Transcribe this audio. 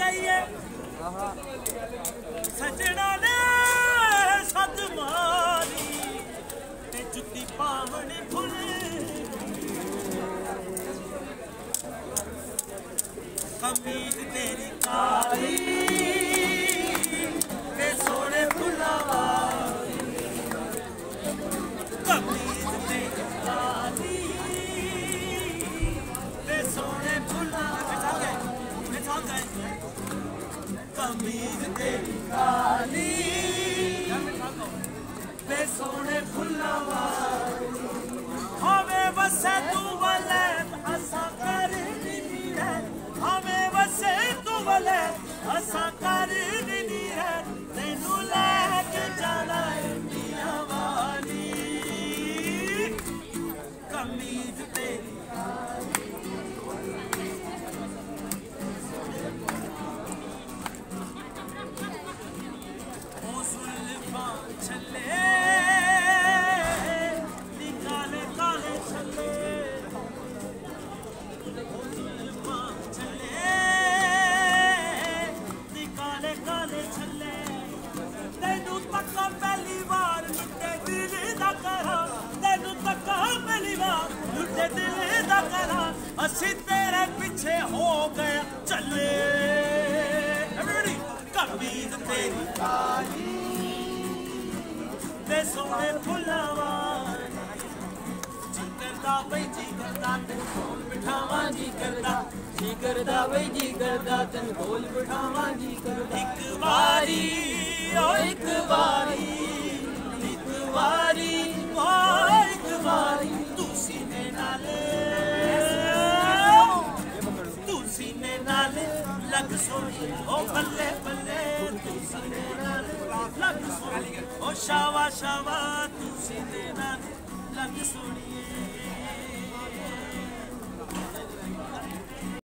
ਗਈਏ ਸੱਜਣਾ ਨੇ ਸੱਜ ਮਾਰੀ ਤੇ ਜੁੱਤੀ ਪਾਵਣ ਫੁੱਲ। ਕਮੀਜ਼ ਤੇਰੀ ਕਾਲੀ। ਕਮੀਜ਼ ਤੇਰੀ ਕਾਲੀ ਤੇ ਸੋਹਣੇ ਫੁੱਲਾਂ ਵਾਲੀ ਹਵੇਂ ਵਸੇ ਤੂੰ ਵਲੇ ਅਸਾਂ ਕਰ ਨਹੀਂ ਹੈ ਹਵੇਂ ਵਸੇ ਤੂੰ ਵਲੇ ਅਸਾਂ ਕਰ ਨਹੀਂ ਹੈ ਤੈਨੂੰ ਲੈ ਕੇ ਜਾਣਾ ਹੈ ਵਾਲੀ ਕਮੀਜ਼ ਤੇਰੀ ਉਹ ਅਸੀਂ ਤੇਰੇ ਪਿੱਛੇ ਹੋ ਗਏ। ਚੱਲੇ। Everybody ਕਮੀਜ਼ ਤੇਰੀ ਕਾਲੀ ਤੇ ਜੀ ਕਰਦਾ ਬਈ ਜੀ ਕਰਦਾ ਤੈਨੂੰ ਕੋਲ ਬਿਠਾਵਾਂ ਜੀ ਕਰਦਾ ਜੀ ਕਰਦਾ ਬਈ ਜੀ ਕਰਦਾ ਤੈਨੂੰ ਕੋਲ ਬਿਠਾਵਾਂ ਜੀ ਕਰਦਾ ਇੱਕ ਵਾਰੀ, ਓ ਇੱਕ ਵਾਰੀ ਇੱਕ ਵਾਰੀ, ਓ ਇੱਕ ਵਾਰੀ। ਤੂੰ ਸੀਨੇ ਨਾਲ ਤੂੰ ਸੀਨੇ ਨਾਲ, ਲੱਗ ਸੋਈ ਓ ਬੱਲੇ। Oh, Shava, Shava, tu si tena, la mia.